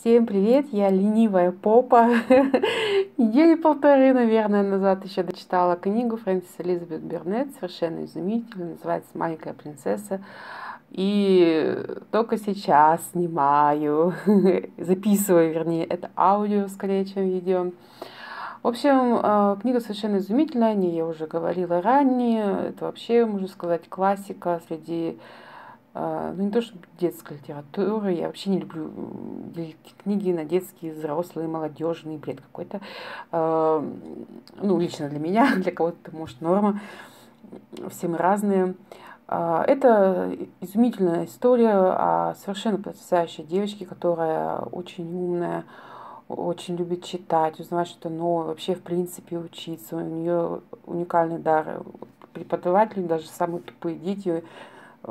Всем привет, я ленивая попа. Недели полторы, наверное, назад еще дочитала книгу Фрэнсиса Элизабет Бернет, совершенно изумительная, называется «Маленькая принцесса». И только сейчас снимаю, записываю, вернее, это аудио скорее, чем видео. В общем, э, книга совершенно изумительная, о ней я уже говорила ранее. Это вообще, можно сказать, классика среди ну не то чтобы детская литература, я вообще не люблю книги на детские, взрослые, молодежные, бред какой-то. А, ну, лично для меня, для кого-то может норма, все мы разные. А, это изумительная история о совершенно потрясающей девочке, которая очень умная, очень любит читать, узнавать что-то новое, вообще в принципе учиться. У нее уникальный дар. Преподаватели, даже самые тупые дети,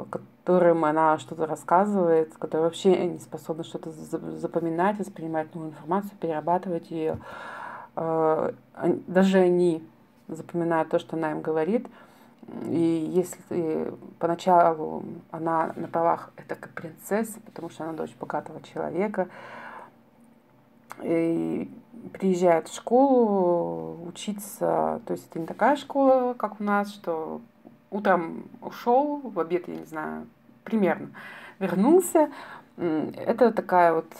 которым она что-то рассказывает, которые вообще не способны что-то запоминать, воспринимать новую информацию, перерабатывать ее. Э, даже они запоминают то, что она им говорит. И если поначалу она на правах это как принцесса, потому что она дочь богатого человека, и приезжает в школу учиться, то есть это не такая школа, как у нас, что утром ушел, в обед, я не знаю, примерно, вернулся. Это такая вот,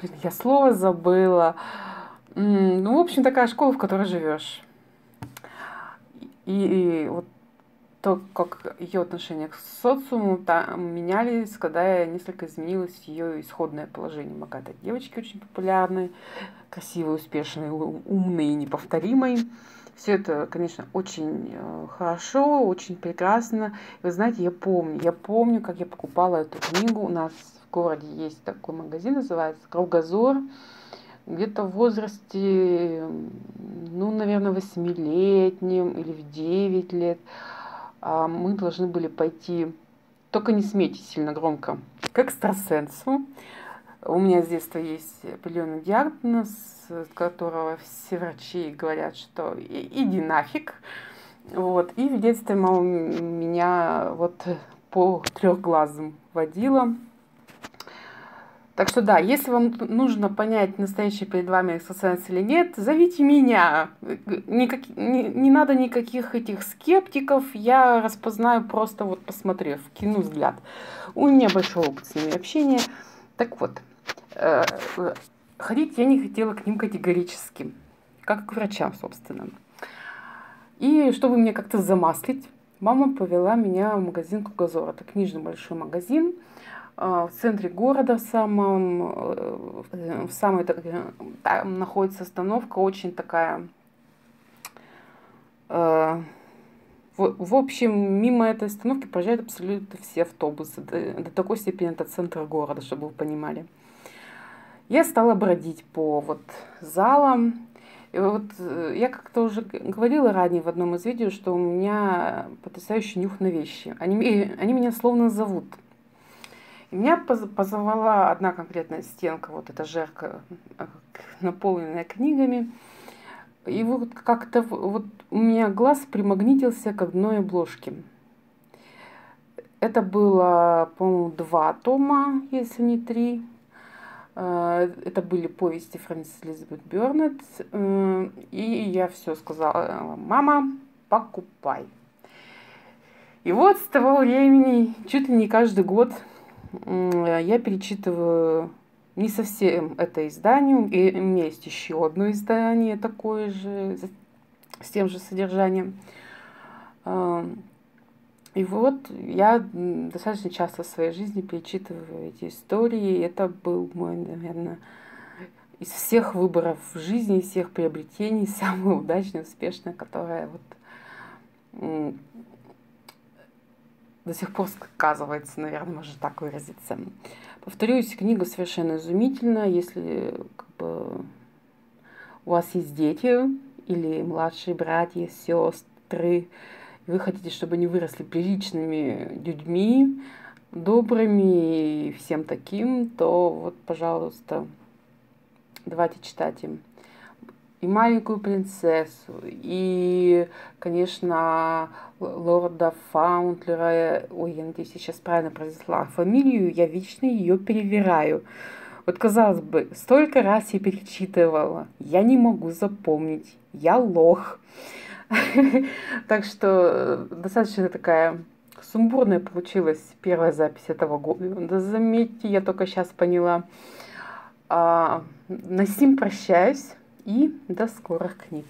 блин, я слово забыла. Ну, в общем, такая школа, в которой живешь. И, и вот то, как ее отношение к социуму там менялись, когда несколько изменилось ее исходное положение. Богатой девочки очень популярной, красивой, успешной, умной и неповторимой. Все это, конечно, очень э, хорошо, очень прекрасно. Вы знаете, я помню, я помню, как я покупала эту книгу. У нас в городе есть такой магазин, называется Кругозор. Где-то в возрасте, ну, наверное, восьмилетнем или в девять лет а мы должны были пойти, только не смейте сильно громко, к экстрасенсу. У меня с детства есть определенный диагноз, которого все врачи говорят, что иди нафиг. Вот. И в детстве мама меня вот по трехглазым водила. Так что да, если вам нужно понять, настоящий перед вами экстрасенс или нет, зовите меня. Никак, не, не надо никаких этих скептиков, я распознаю просто вот посмотрев, кину взгляд. У меня большой опыт с ними общения. Так вот, ходить я не хотела к ним категорически, как к врачам, собственно. И чтобы мне как-то замаслить, мама повела меня в магазин Кругозор. Это книжный большой магазин э, в центре города, в самом, э, в самой, там находится остановка очень такая, в, общем, мимо этой остановки проезжают абсолютно все автобусы. До такой степени это центр города, чтобы вы понимали. Я стала бродить по вот залам. И вот э, я как-то уже говорила ранее в одном из видео, что у меня потрясающий нюх на вещи. Они, они меня словно зовут. И меня позвала одна конкретная стенка, вот эта жерка, э, наполненная книгами. И вот как-то вот у меня глаз примагнитился к одной обложке. Это было, по-моему, два тома, если не три. Э, это были повести Фрэнсис Элизабет Бёрнет. Э, и я все сказала, мама, покупай. И вот с того времени, чуть ли не каждый год, я перечитываю не совсем это издание. И у меня есть еще одно издание такое же, с тем же содержанием. И вот я достаточно часто в своей жизни перечитываю эти истории. Это был мой, наверное, из всех выборов в жизни, из всех приобретений, самое удачное, успешное, которое вот до сих пор сказывается, наверное, можно так выразиться. Повторюсь, книга совершенно изумительна. Если как бы, у вас есть дети или младшие братья, сестры, вы хотите, чтобы они выросли приличными людьми, добрыми и всем таким, то вот, пожалуйста, давайте читать им и маленькую принцессу, и, конечно, лорда Фаунтлера, ой, я надеюсь, я сейчас правильно произнесла фамилию, я вечно ее перевираю. Вот, казалось бы, столько раз я перечитывала, я не могу запомнить, я лох. Так что э, достаточно такая сумбурная получилась первая запись этого года. Да заметьте, я только сейчас поняла. А, на сим прощаюсь и до скорых книг.